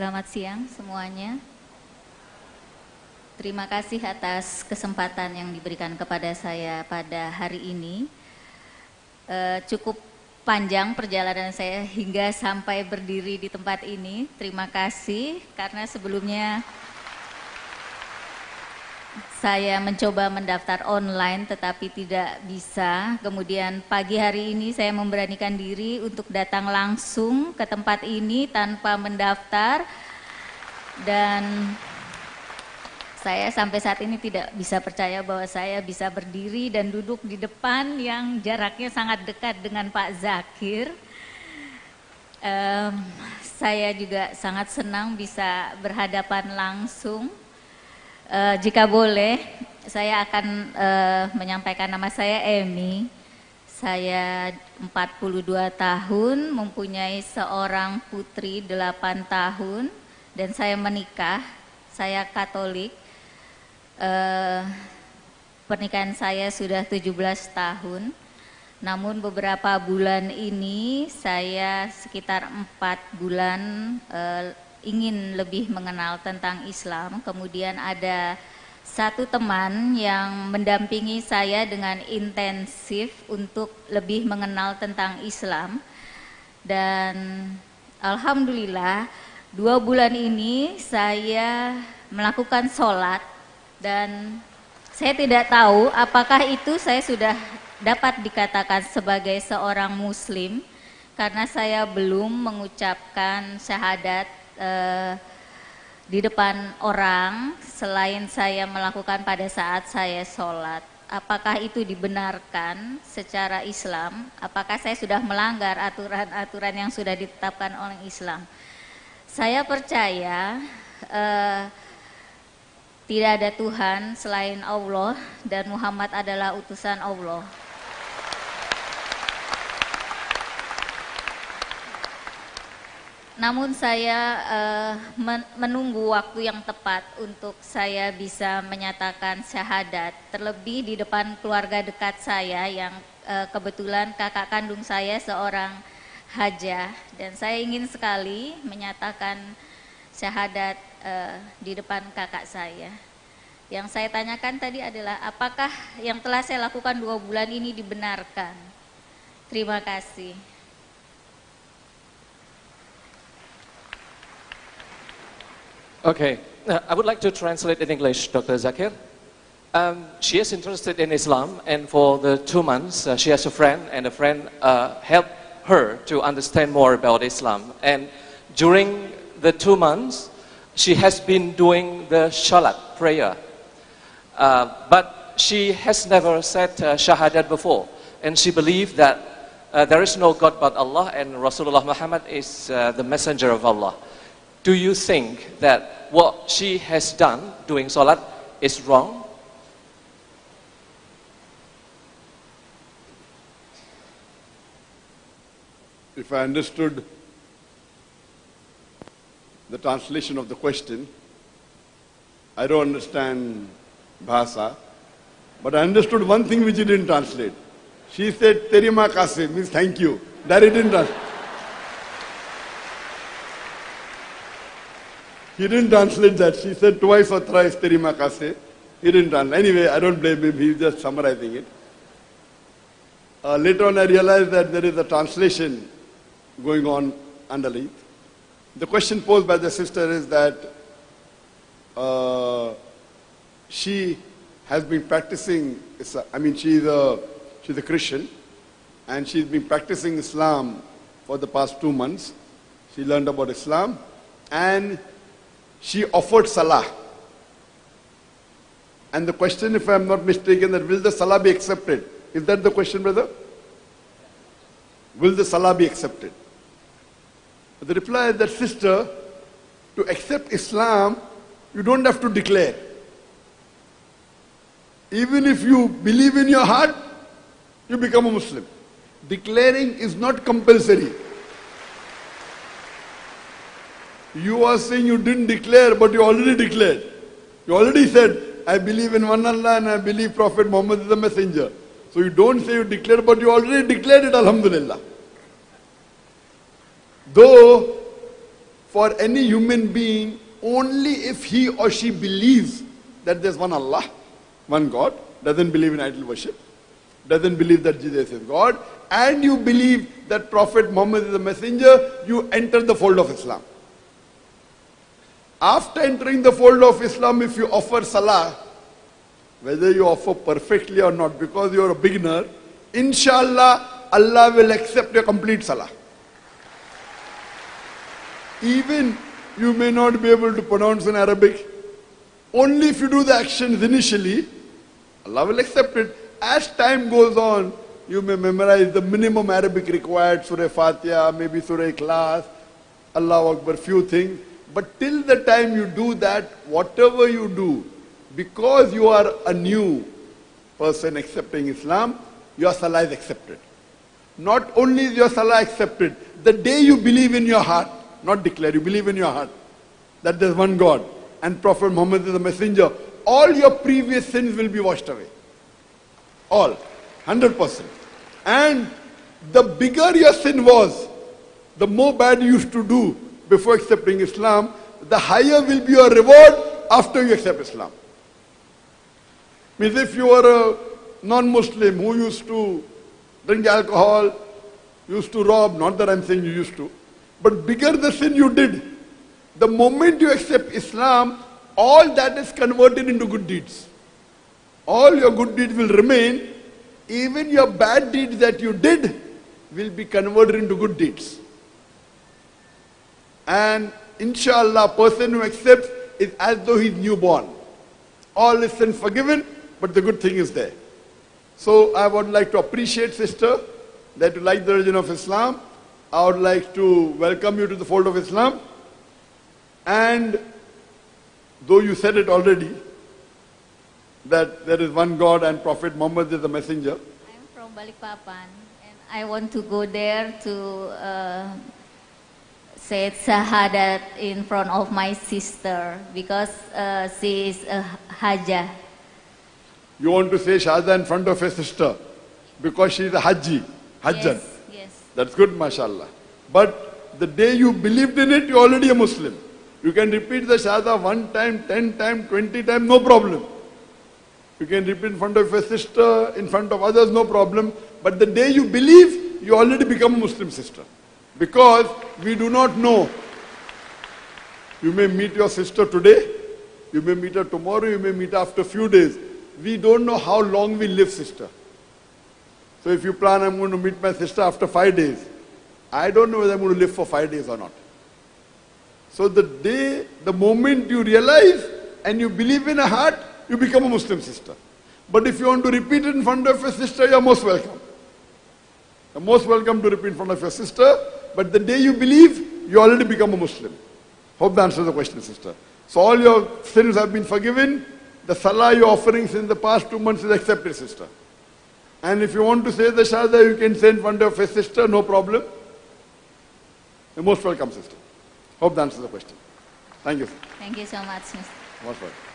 Selamat siang semuanya. Terima kasih atas kesempatan yang diberikan kepada saya pada hari ini. E, cukup panjang perjalanan saya hingga sampai berdiri di tempat ini. Terima kasih karena sebelumnya saya mencoba mendaftar online tetapi tidak bisa. Kemudian pagi hari ini saya memberanikan diri untuk datang langsung ke tempat ini tanpa mendaftar. Dan saya sampai saat ini tidak bisa percaya bahwa saya bisa berdiri dan duduk di depan yang jaraknya sangat dekat dengan Pak Zakir. Um, saya juga sangat senang bisa berhadapan langsung Uh, jika boleh, saya akan uh, menyampaikan nama saya Emi. Saya 42 tahun, mempunyai seorang putri 8 tahun, dan saya menikah. Saya Katolik. Uh, pernikahan saya sudah 17 tahun. Namun beberapa bulan ini saya sekitar empat bulan uh, ingin lebih mengenal tentang Islam. Kemudian ada satu teman yang mendampingi saya dengan intensif untuk lebih mengenal tentang Islam. Dan Alhamdulillah dua bulan ini saya melakukan sholat dan saya tidak tahu apakah itu saya sudah dapat dikatakan sebagai seorang muslim karena saya belum mengucapkan syahadat uh, di depan orang selain saya melakukan pada saat saya sholat. Apakah itu dibenarkan secara Islam? Apakah saya sudah melanggar aturan-aturan yang sudah ditetapkan oleh Islam? Saya percaya uh, tidak ada Tuhan selain Allah dan Muhammad adalah utusan Allah. Namun saya uh, menunggu waktu yang tepat untuk saya bisa menyatakan syahadat, terlebih di depan keluarga dekat saya yang uh, kebetulan kakak kandung saya seorang hajah dan saya ingin sekali menyatakan syahadat uh, di depan kakak saya. Yang saya tanyakan tadi adalah apakah yang telah saya lakukan dua bulan ini dibenarkan? Terima kasih. Okay, uh, I would like to translate in English, Dr. Zakir. Um, she is interested in Islam, and for the two months, uh, she has a friend, and a friend uh, helped her to understand more about Islam. And during the two months, she has been doing the Shalat prayer. Uh, but she has never said uh, Shahadat before, and she believed that uh, there is no God but Allah, and Rasulullah Muhammad is the messenger of Allah do you think that what she has done doing salat is wrong? If I understood the translation of the question, I don't understand Bhasa, but I understood one thing which he didn't translate. She said, Terima kase, means thank you. That he didn't translate. He didn't translate that. She said twice or thrice terima. He didn't translate. Anyway, I don't blame him. He's just summarizing it. Uh, later on, I realized that there is a translation going on underneath. The question posed by the sister is that uh, she has been practicing, I mean, she's a, she's a Christian, and she's been practicing Islam for the past two months. She learned about Islam, and she offered salah. And the question, if I am not mistaken, that will the salah be accepted? Is that the question, brother? Will the salah be accepted? The reply is that, sister, to accept Islam, you don't have to declare. Even if you believe in your heart, you become a Muslim. Declaring is not compulsory. You are saying you didn't declare, but you already declared. You already said, I believe in one Allah and I believe Prophet Muhammad is the messenger. So you don't say you declared, but you already declared it, Alhamdulillah. Though for any human being only if he or she believes that there's one Allah, one God, doesn't believe in idol worship, doesn't believe that Jesus is God, and you believe that Prophet Muhammad is a messenger, you enter the fold of Islam. After entering the fold of Islam, if you offer salah, whether you offer perfectly or not, because you're a beginner, inshallah, Allah will accept your complete salah. Even you may not be able to pronounce in Arabic. Only if you do the actions initially, Allah will accept it. As time goes on, you may memorize the minimum Arabic required, Surah Fatiha, maybe Surah Ikhlas, Allah Akbar, few things. But till the time you do that, whatever you do, because you are a new person accepting Islam, your salah is accepted. Not only is your salah accepted, the day you believe in your heart, not declare, you believe in your heart that there's one God and Prophet Muhammad is the messenger, all your previous sins will be washed away. All. 100%. And the bigger your sin was, the more bad you used to do before accepting Islam, the higher will be your reward after you accept Islam. Means if you are a non-Muslim who used to drink alcohol, used to rob, not that I'm saying you used to, but bigger the sin you did, the moment you accept Islam, all that is converted into good deeds. All your good deeds will remain, even your bad deeds that you did will be converted into good deeds. And inshallah, person who accepts is as though he's newborn. All his sins forgiven, but the good thing is there. So I would like to appreciate sister that you like the religion of Islam. I would like to welcome you to the fold of Islam. And though you said it already, that there is one God and Prophet Muhammad is the messenger. I'm from Balikpapan and I want to go there to uh, say Shahadat in front of my sister because uh, she is a Hajjah. You want to say Shahada in front of your sister because she is a Hajji, Hajjan. Yes, yes. That's good, mashallah. But the day you believed in it, you're already a Muslim. You can repeat the Shahada one time, ten times, twenty times, no problem. You can repeat in front of your sister, in front of others, no problem. But the day you believe, you already become a Muslim sister. Because we do not know. You may meet your sister today, you may meet her tomorrow, you may meet her after a few days. We don't know how long we live, sister. So if you plan, I'm going to meet my sister after five days, I don't know whether I'm going to live for five days or not. So the day, the moment you realize and you believe in a heart, you become a Muslim sister. But if you want to repeat in front of your sister, you're most welcome. You're most welcome to repeat in front of your sister. But the day you believe, you already become a Muslim. Hope that answers the question, sister. So all your sins have been forgiven. The salah you're offering since the past two months is accepted, sister. And if you want to say the shahada, you can say in front of your sister, no problem. You're most welcome, sister. Hope that answers the question. Thank you. Thank you so much, Mr. Most welcome.